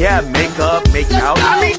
Yeah, make up, make out. I mean.